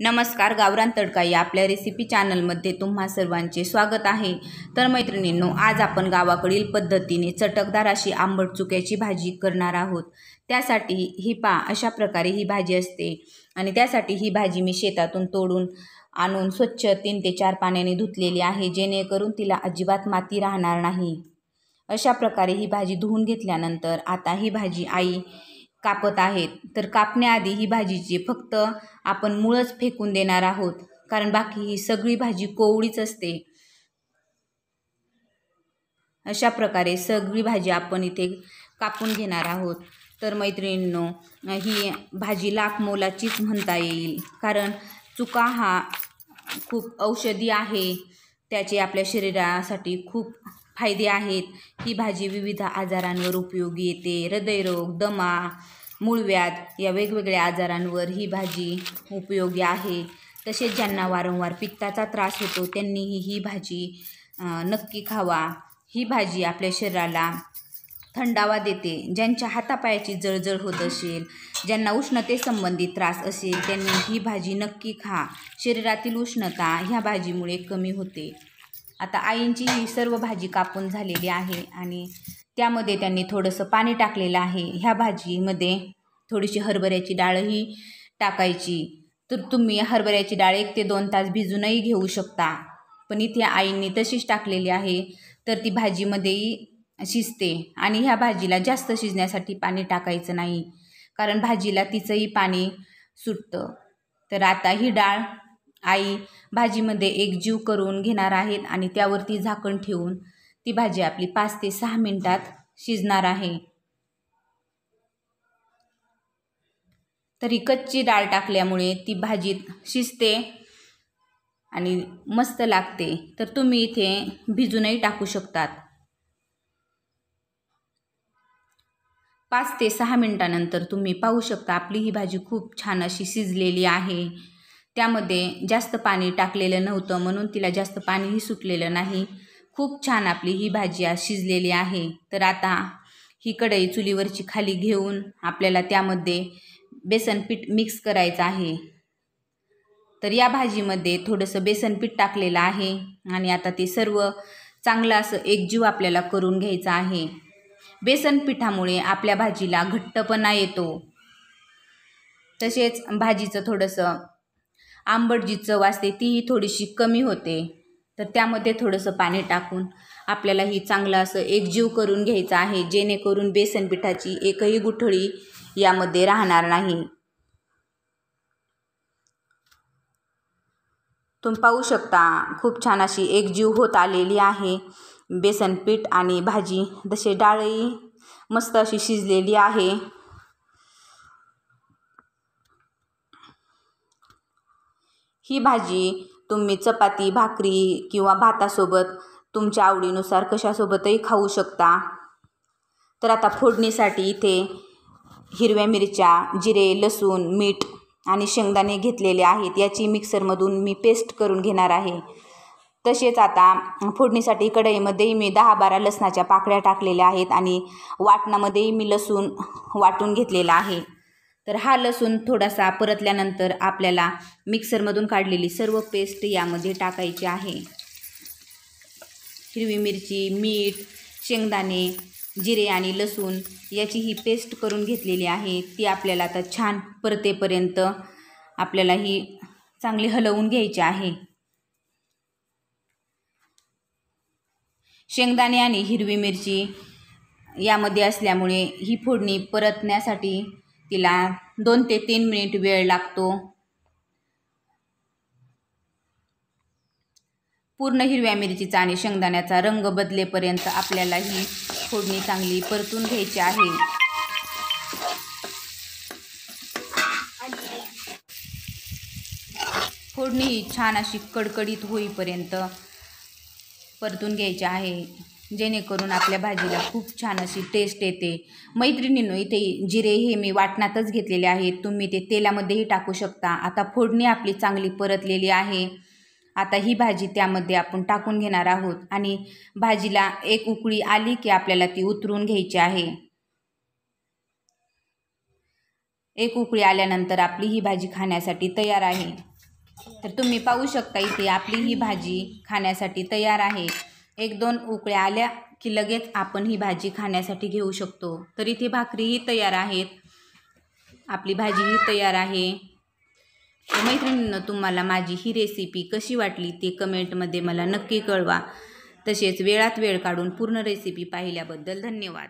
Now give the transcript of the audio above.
नमस्कार गावरान तडका या आपल्या रेसिपी चॅनलमध्ये तुम्हा सर्वांचे स्वागत आहे. तर मैत्रिणींनो आज आपण गावाकडील पद्धतीने चटकदार अशी आंबट चुक्याची भाजी करणार आहोत. त्यासाठी ही पा अशा प्रकारे ही भाजी असते आणि त्यासाठी ही भाजी मी शेतातून तोडून आणून स्वच्छ तीन ते चार पाण्याने धुतलेली आहे जेणेकरून तिला अजिबात माती राहणार नाही. अशा प्रकारे ही भाजी धुवून घेतल्यानंतर आता ही भाजी आई कापत आहेत. तर कापण्याआधी ही भाजीची फक्त आपण मुळच फेकून देणार आहोत. कारण बाकी ही सगळी भाजी कोवळीच असते. अशा प्रकारे सगळी भाजी आपण इथे कापून घेणार आहोत. तर मैत्रिणींनो ही भाजी लाख मोलाचीच म्हणता येईल. कारण चुका हा खूप औषधी आहे. त्याचे आपल्या शरीरासाठी खूप फायदे आहेत. ही भाजी विविध आजारांवर उपयोगी येते. हृदयरोग दमा मूळव्याध या वेगवेगळ्या आजारांवर ही भाजी उपयोगी आहे. तसेच ज्यांना वारंवार पित्ताचा त्रास होतो त्यांनीही ही भाजी नक्की खावा. ही भाजी आपल्या शरीराला थंडावा देते. ज्यांच्या हातापायाची जळजळ होत असेल ज्यांना उष्णतेसंबंधी त्रास असेल त्यांनी ही भाजी नक्की खा. शरीरातील उष्णता ह्या भाजीमुळे कमी होते. आता आईंची ही सर्व भाजी कापून झालेली आहे आणि त्यामध्ये त्यांनी थोडंसं पाणी टाकलेलं आहे. ह्या भाजीमध्ये थोडीशी हरभऱ्याची डाळही टाकायची. तर तुम्ही हरभऱ्याची डाळ एक ते दोन तास भिजूनही घेऊ शकता. पण इथे आईंनी तशीच टाकलेली आहे. तर ती भाजीमध्येही शिजते आणि ह्या भाजीला जास्त शिजण्यासाठी पाणी टाकायचं नाही. कारण भाजीला तिचंही पाणी सुटतं. तर आता ही डाळ आई भाजीमध्ये एक जीव करून घेणार आहेत आणि त्यावरती झाकण ठेवून ती भाजी आपली पाच ते सहा मिनटात शिजणार आहे. तरी कच्ची डाळ टाकल्यामुळे ती भाजीत शिजते आणि मस्त लागते. तर तुम्ही इथे भिजूनही टाकू शकतात. पाच ते सहा मिनटानंतर तुम्ही पाहू शकता आपली ही भाजी खूप छान अशी शिजलेली आहे. त्यामध्ये जास्त पाणी टाकलेलं नव्हतं म्हणून तिला जास्त पाणीही सुटलेलं नाही. खूप छान आपली ही भाजी आज शिजलेली आहे. तर आता ही कढई चुलीवरची खाली घेऊन आपल्याला त्यामध्ये बेसन पीठ मिक्स करायचं आहे. तर या भाजीमध्ये थोडंसं बेसन पीठ टाकलेलं आहे आणि आता ते सर्व चांगलं असं एकजीव आपल्याला करून घ्यायचं आहे. बेसन पिठामुळे आपल्या भाजीला घट्टपणा येतो. तसेच भाजीचं थोडंसं आंबट जी चव असते तीही थोडीशी कमी होते. तर त्यामध्ये थोडंसं पाणी टाकून आपल्याला ही चांगलं असं एकजीव करून घ्यायचं आहे जेणेकरून बेसन पिठाची एकही गुठळी यामध्ये राहणार नाही. तुम्ही पाहू शकता खूप छान अशी एकजीव होत आलेली आहे. बेसन पीठ आणि भाजी तसे डाळही मस्त अशी शिजलेली आहे. ही भाजी तुम्ही चपाती भाकरी किंवा भातासोबत तुमच्या आवडीनुसार कशासोबतही खाऊ शकता. तर आता फोडणीसाठी इथे हिरव्या मिरच्या जिरे लसूण मीठ आणि शेंगदाणे घेतलेले आहेत. याची मिक्सरमधून मी पेस्ट करून घेणार आहे. तसेच आता फोडणीसाठी कढईमध्येही मी दहा बारा लसणाच्या पाकळ्या टाकलेल्या आहेत आणि वाटणामध्येही मी लसूण वाटून घेतलेला आहे. तर हा लसूण थोडासा परतल्यानंतर आपल्याला मिक्सरमधून काढलेली सर्व पेस्ट यामध्ये टाकायची आहे. हिरवी मिरची मीठ शेंगदाणे जिरे आणि लसूण याची ही पेस्ट करून घेतलेली आहे. ती आपल्याला आता छान परतेपर्यंत आपल्याला ही चांगली हलवून घ्यायची आहे. शेंगदाणे आणि हिरवी मिरची यामध्ये असल्यामुळे ही फोडणी परतण्यासाठी तिला दोन ते तीन मिनिट वेळ लागतो. पूर्ण हिरव्या मिरचीचा आणि शेंगदाण्याचा रंग बदलेपर्यंत आपल्याला ही फोडणी चांगली परतून घ्यायची आहे. फोडणी ही छान अशी कडकडीत होईपर्यंत परतून घ्यायची आहे. जेणेकरून आपल्या भाजीला खूप छान अशी टेस्ट येते. मैत्रिणींनो इथे जिरे हे मी वाटणातच घेतलेले आहेत. तुम्ही ते तेलामध्येही टाकू शकता. आता फोडणी आपली चांगली परतलेली आहे. आता ही भाजी त्यामध्ये आपण टाकून घेणार आहोत. आणि भाजीला एक उकळी आली की आपल्याला ती उतरून घ्यायची आहे. एक उकळी आल्यानंतर आपली ही भाजी खाण्यासाठी तयार आहे. तर तुम्ही पाहू शकता इथे आपली ही भाजी खाण्यासाठी तयार आहे. एक दोन उकळ्या आल्या की लगेच आपण ही भाजी खाण्यासाठी घेऊ शकतो. तर इथे भाकरीही तयार आहेत. आपली भाजीही तयार आहे. तर तुम्हाला माझी ही रेसिपी कशी वाटली ते कमेंटमध्ये मला नक्की कळवा. तसेच वेळात वेळ काढून पूर्ण रेसिपी पाहिल्याबद्दल धन्यवाद.